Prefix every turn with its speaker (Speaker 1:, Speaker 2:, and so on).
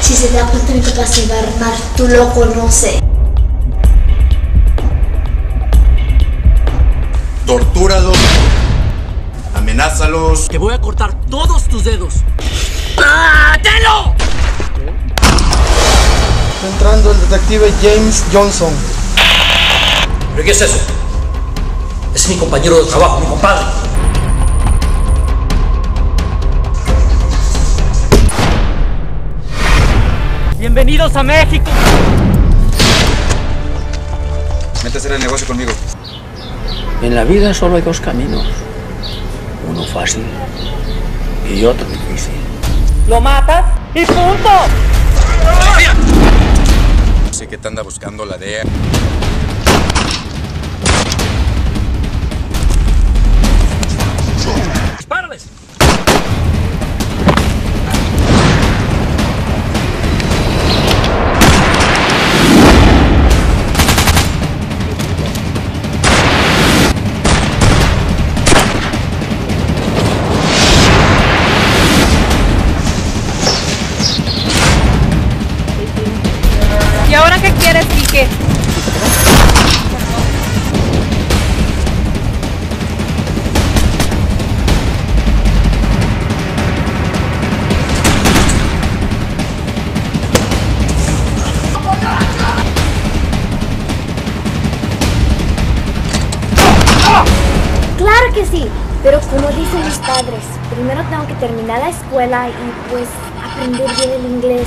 Speaker 1: chica se va a armar, tú lo conoces.
Speaker 2: Tortúralos. Amenázalos.
Speaker 3: Te voy a cortar todos tus dedos. ¡Ah, ¡Telo!
Speaker 4: Está entrando el detective James Johnson.
Speaker 3: ¿Pero qué es eso? Es mi compañero de trabajo, mi compadre. Bienvenidos a México.
Speaker 2: Vete a hacer el negocio conmigo.
Speaker 3: En la vida solo hay dos caminos. Uno fácil y otro difícil. Lo matas y punto.
Speaker 2: Sé que te anda buscando la DEA.
Speaker 5: ¿Y ahora qué quieres, Quique?
Speaker 1: Claro que sí, pero como dicen mis padres, primero tengo que terminar la escuela y pues aprender bien el inglés.